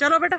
चलो बेटा।